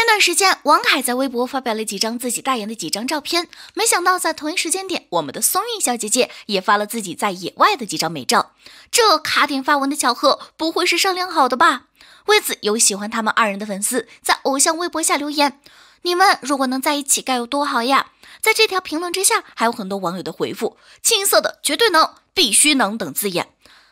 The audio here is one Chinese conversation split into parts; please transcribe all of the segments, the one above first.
前段时间，王凯在微博发表了几张自己代言的几张照片，没想到在同一时间点，我们的松韵小姐姐也发了自己在野外的几张美照。这卡点发文的巧合，不会是商量好的吧？为此，有喜欢他们二人的粉丝在偶像微博下留言：“你们如果能在一起，该有多好呀！”在这条评论之下，还有很多网友的回复：“青涩的绝对能，必须能”等字眼。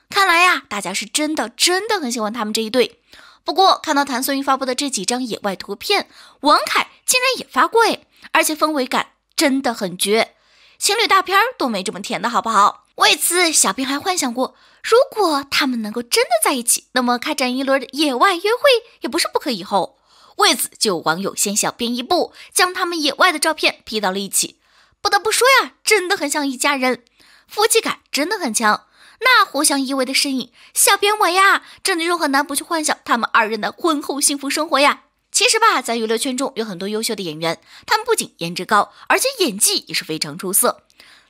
看来呀，大家是真的真的很喜欢他们这一对。不过，看到谭松韵发布的这几张野外图片，王凯竟然也发过哎，而且氛围感真的很绝，情侣大片都没这么甜的好不好？为此，小编还幻想过，如果他们能够真的在一起，那么开展一轮野外约会也不是不可以后。为此，就有网友先小编一步，将他们野外的照片 P 到了一起。不得不说呀，真的很像一家人，夫妻感真的很强。那互相依偎的身影，小编我呀，真的就很难不去幻想他们二人的婚后幸福生活呀。其实吧，在娱乐圈中有很多优秀的演员，他们不仅颜值高，而且演技也是非常出色。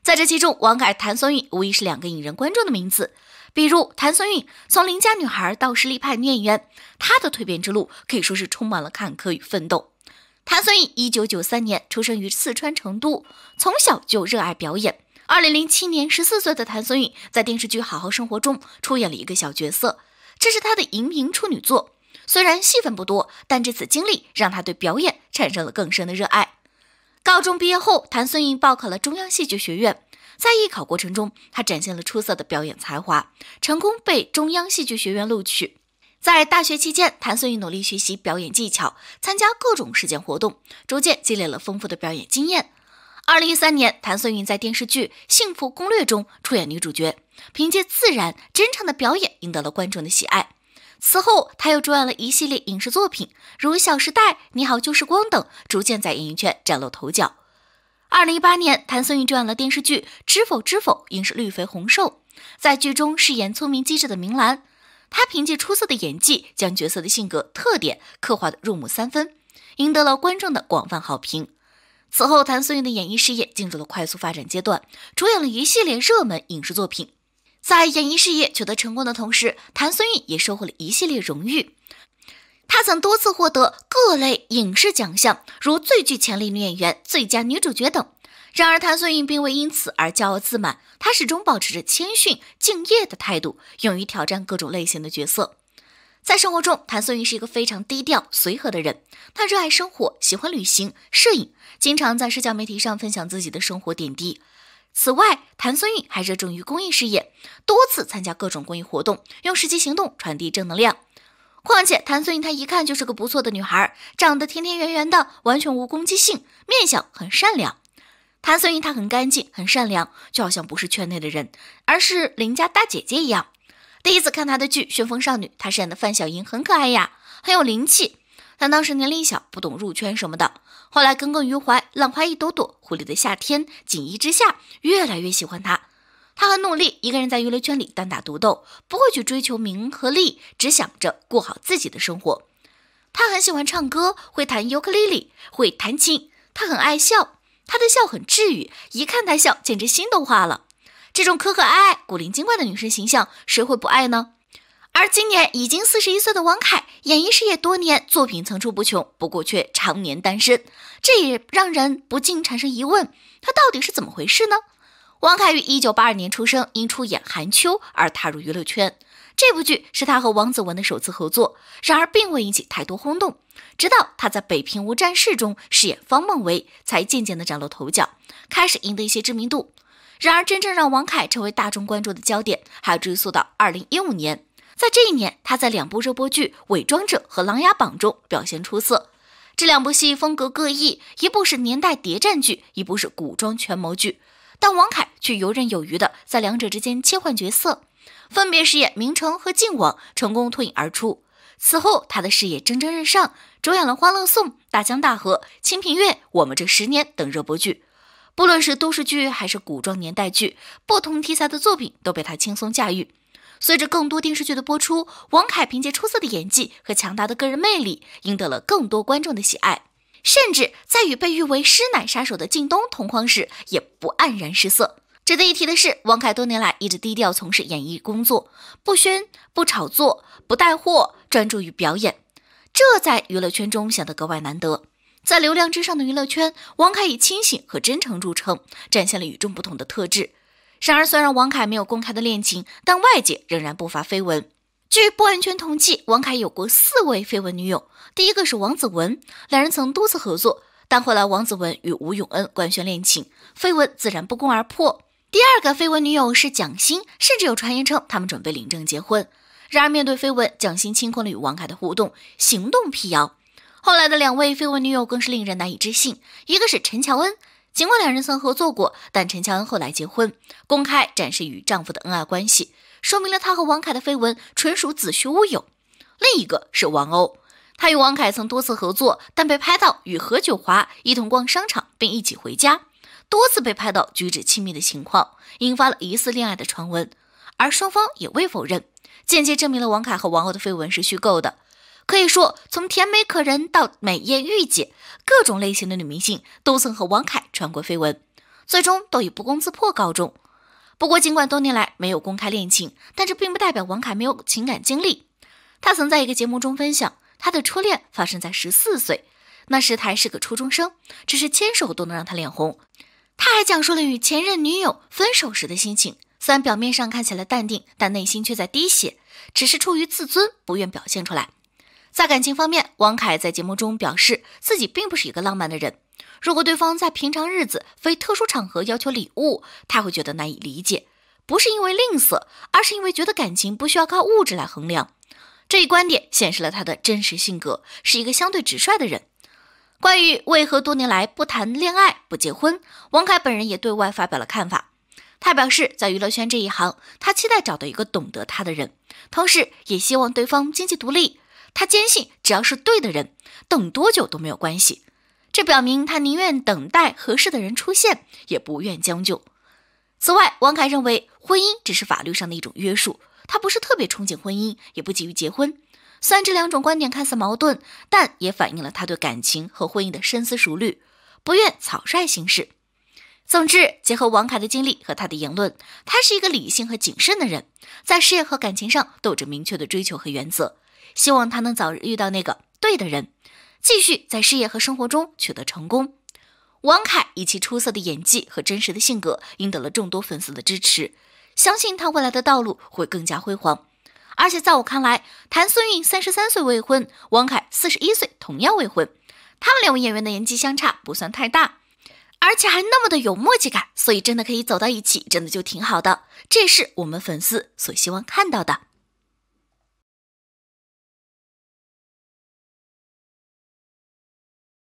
在这其中，王凯、谭松韵无疑是两个引人关注的名字。比如谭松韵从邻家女孩到实力派女演员，她的蜕变之路可以说是充满了坎坷与奋斗。谭松韵一九九三年出生于四川成都，从小就热爱表演。二零零七年，十四岁的谭松韵在电视剧《好好生活》中出演了一个小角色，这是她的荧屏处女作。虽然戏份不多，但这次经历让她对表演产生了更深的热爱。高中毕业后，谭松韵报考了中央戏剧学院，在艺考过程中，她展现了出色的表演才华，成功被中央戏剧学院录取。在大学期间，谭松韵努力学习表演技巧，参加各种实践活动，逐渐积累了丰富的表演经验。二零一三年，谭松韵在电视剧《幸福攻略》中出演女主角，凭借自然真诚的表演赢得了观众的喜爱。此后，她又主演了一系列影视作品，如《小时代》《你好旧时光》等，逐渐在演艺圈崭露头角。二零一八年，谭松韵主演了电视剧《知否知否》，应是绿肥红瘦，在剧中饰演聪明机智的明兰。她凭借出色的演技，将角色的性格特点刻画的入木三分，赢得了观众的广泛好评。此后，谭松韵的演艺事业进入了快速发展阶段，主演了一系列热门影视作品。在演艺事业取得成功的同时，谭松韵也收获了一系列荣誉。她曾多次获得各类影视奖项，如最具潜力女演员、最佳女主角等。然而，谭松韵并未因此而骄傲自满，她始终保持着谦逊、敬业的态度，勇于挑战各种类型的角色。在生活中，谭松韵是一个非常低调、随和的人。她热爱生活，喜欢旅行、摄影，经常在社交媒体上分享自己的生活点滴。此外，谭松韵还热衷于公益事业，多次参加各种公益活动，用实际行动传递正能量。况且，谭松韵她一看就是个不错的女孩，长得甜甜圆圆的，完全无攻击性，面相很善良。谭松韵她很干净、很善良，就好像不是圈内的人，而是邻家大姐姐一样。第一次看她的剧《旋风少女》，她饰演的范晓萤很可爱呀，很有灵气。但当时年龄小，不懂入圈什么的。后来耿耿于怀，《浪花一朵朵》《狐狸的夏天》《锦衣之下》，越来越喜欢她。她很努力，一个人在娱乐圈里单打独斗，不会去追求名和利，只想着过好自己的生活。她很喜欢唱歌，会弹尤克里里，会弹琴。她很爱笑，她的笑很治愈，一看她笑，简直心都化了。这种可可爱爱、古灵精怪的女生形象，谁会不爱呢？而今年已经四十一岁的王凯，演艺事业多年，作品层出不穷，不过却常年单身，这也让人不禁产生疑问：他到底是怎么回事呢？王凯于一九八二年出生，因出演《寒秋》而踏入娱乐圈。这部剧是他和王子文的首次合作，然而并未引起太多轰动。直到他在《北平无战事》中饰演方梦薇，才渐渐的崭露头角，开始赢得一些知名度。然而，真正让王凯成为大众关注的焦点，还要追溯到二零一五年。在这一年，他在两部热播剧《伪装者》和《琅琊榜》中表现出色。这两部戏风格各异，一部是年代谍战剧，一部是古装权谋剧。但王凯却游刃有余的在两者之间切换角色，分别饰演明成和靖王，成功脱颖而出。此后，他的事业蒸蒸日上，主演了《欢乐颂》《大江大河》《清平乐》《我们这十年》等热播剧。不论是都市剧还是古装年代剧，不同题材的作品都被他轻松驾驭。随着更多电视剧的播出，王凯凭借出色的演技和强大的个人魅力，赢得了更多观众的喜爱。甚至在与被誉为“师奶杀手”的靳东同框时，也不黯然失色。值得一提的是，王凯多年来一直低调从事演艺工作，不宣、不炒作、不带货，专注于表演。这在娱乐圈中显得格外难得。在流量之上的娱乐圈，王凯以清醒和真诚著称，展现了与众不同的特质。然而，虽然王凯没有公开的恋情，但外界仍然不乏绯闻。据不完全统计，王凯有过四位绯闻女友。第一个是王子文，两人曾多次合作，但后来王子文与吴永恩官宣恋情，绯闻自然不攻而破。第二个绯闻女友是蒋欣，甚至有传言称他们准备领证结婚。然而，面对绯闻，蒋欣清空了与王凯的互动，行动辟谣。后来的两位绯闻女友更是令人难以置信，一个是陈乔恩。尽管两人曾合作过，但陈乔恩后来结婚，公开展示与丈夫的恩爱关系，说明了她和王凯的绯闻纯属子虚乌有。另一个是王鸥，她与王凯曾多次合作，但被拍到与何九华一同逛商场并一起回家，多次被拍到举止亲密的情况，引发了疑似恋爱的传闻，而双方也未否认，间接证明了王凯和王鸥的绯闻是虚构的。可以说，从甜美可人到美艳御姐，各种类型的女明星都曾和王凯传过绯闻，最终都以不攻自破告终。不过，尽管多年来没有公开恋情，但这并不代表王凯没有情感经历。他曾在一个节目中分享，他的初恋发生在十四岁，那时他还是个初中生，只是牵手都能让他脸红。他还讲述了与前任女友分手时的心情，虽然表面上看起来淡定，但内心却在滴血，只是出于自尊，不愿表现出来。在感情方面，王凯在节目中表示自己并不是一个浪漫的人。如果对方在平常日子非特殊场合要求礼物，他会觉得难以理解，不是因为吝啬，而是因为觉得感情不需要靠物质来衡量。这一观点显示了他的真实性格，是一个相对直率的人。关于为何多年来不谈恋爱、不结婚，王凯本人也对外发表了看法。他表示，在娱乐圈这一行，他期待找到一个懂得他的人，同时也希望对方经济独立。他坚信，只要是对的人，等多久都没有关系。这表明他宁愿等待合适的人出现，也不愿将就。此外，王凯认为婚姻只是法律上的一种约束，他不是特别憧憬婚姻，也不急于结婚。虽然这两种观点看似矛盾，但也反映了他对感情和婚姻的深思熟虑，不愿草率行事。总之，结合王凯的经历和他的言论，他是一个理性和谨慎的人，在事业和感情上都有着明确的追求和原则。希望他能早日遇到那个对的人，继续在事业和生活中取得成功。王凯以其出色的演技和真实的性格，赢得了众多粉丝的支持，相信他未来的道路会更加辉煌。而且在我看来，谭松韵三十三岁未婚，王凯四十一岁同样未婚，他们两位演员的年纪相差不算太大，而且还那么的有默契感，所以真的可以走到一起，真的就挺好的。这是我们粉丝所希望看到的。